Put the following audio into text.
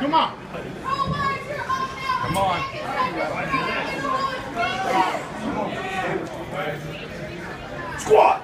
Come on. Squat.